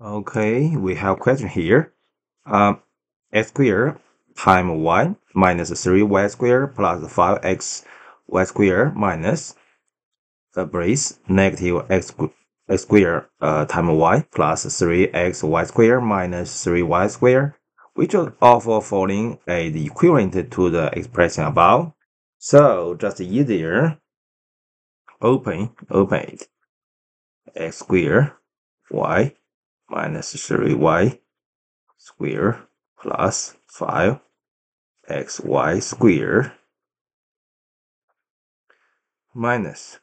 Okay, we have question here. Um, x squared times y minus 3y squared plus 5x y squared minus the brace negative x, x squared uh, times y plus 3x y squared minus 3y squared, which of all following is equivalent to the expression above. So just easier, open, open it, x squared y minus 3y squared plus 5xy squared minus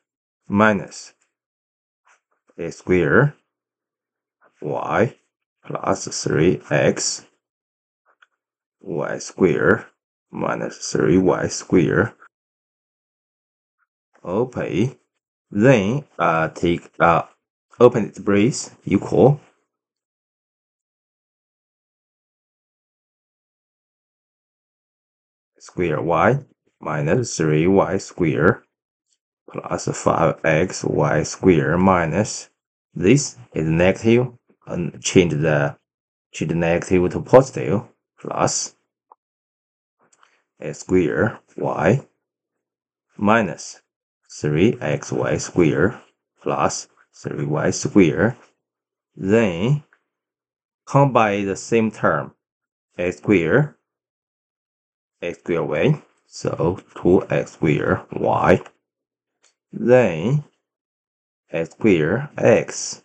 minus a squared y plus 3x y squared minus 3y squared open then uh take uh open the brace equal square y minus 3y square plus 5xy square minus this is negative and change the change negative to positive plus a square y minus 3xy square plus 3y square. Then combine the same term a square x squared y. So 2x squared y. Then x squared x.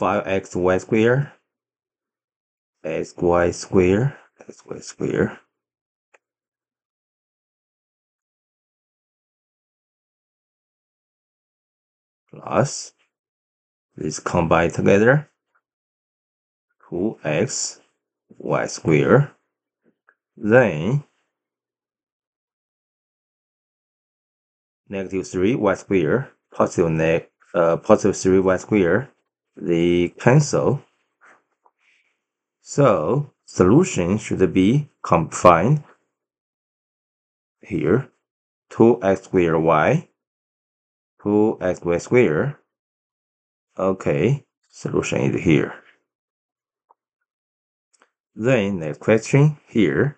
5x y squared x y squared x y squared plus this combine together 2x y square then negative 3 y square positive neg uh, positive 3 y square they cancel. So solution should be confined here 2x square y 2x y square. Okay solution is here then the question here,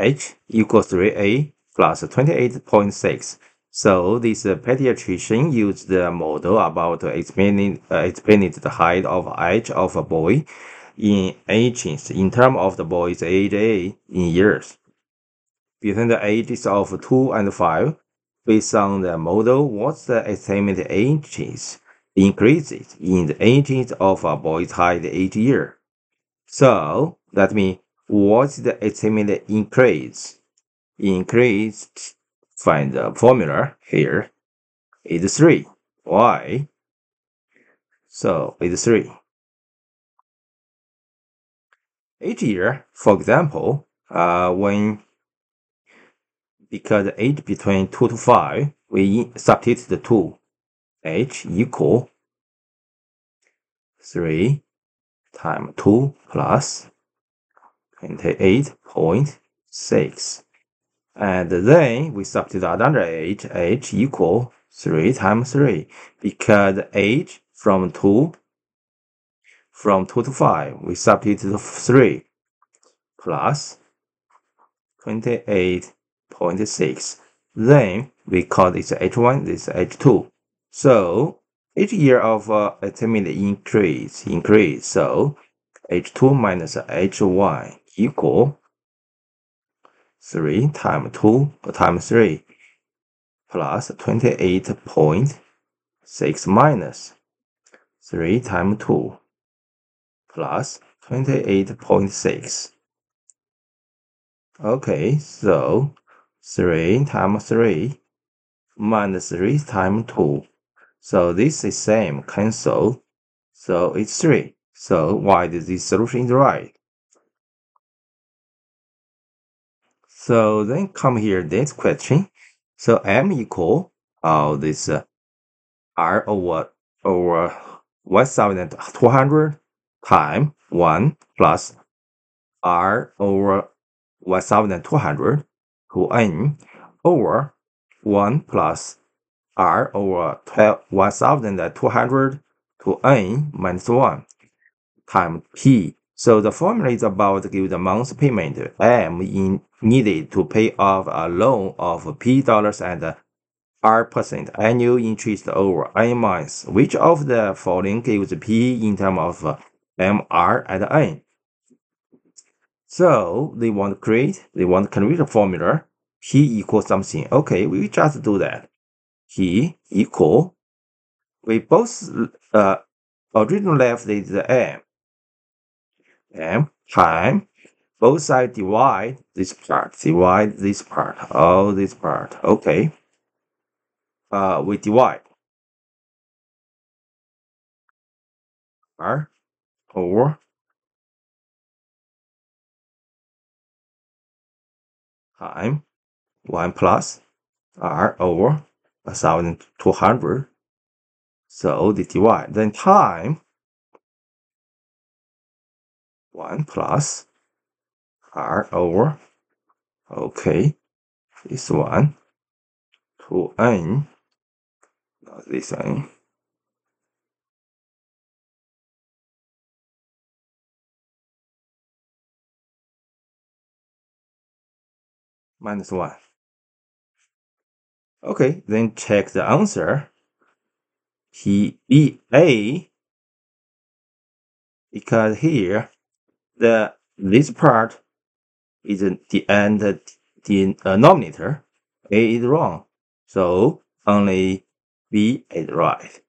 h equals 3a plus 28.6. So this uh, pediatrician used the model about explaining, uh, the height of age of a boy in ages in terms of the boy's age in years. Between the ages of 2 and 5, based on the model, what's the estimated ages increases in the ages of a boy's height each year? So that means what's the estimated increase? Increase, find the formula here, is 3. Why? So it's 3. Each year, for example, uh, when because age between 2 to 5, we substitute the 2. h equal 3 times 2 plus 28.6. And then we substitute another h, h equal 3 times 3, because h from 2, from 2 to 5, we substitute 3 plus 28.6. Then we call this H1, this H2. So each year of uh, estimated increase, increase. So H2 minus H1 equal 3 times 2 times 3 plus 28.6 minus 3 times 2 plus 28.6. Okay, so 3 times 3 minus 3 times 2. So this is same, cancel. So it's 3. So why is this solution is right? So then come here this question. So m equal uh, this uh, r over over 1200 time 1 plus r over 1200 to n over 1 plus r over 12, 1200 uh, to n minus 1 times p. So the formula is about to give the month's payment m in needed to pay off a loan of p dollars and uh, r percent annual interest over n months. Which of the following gives p in terms of uh, mr and n? So they want to create, they want to create a formula p equals something. Okay, we just do that. P equal, we both uh, original left is the m. m time both sides divide this part, divide this part, all this part. Okay. Uh, we divide r over time 1 plus r over 1200. So the divide, then time 1 plus r over, okay, this one to n, not this n. minus 1. Okay, then check the answer. He because here the this part is the end the uh, denominator. A is wrong. So only B is right.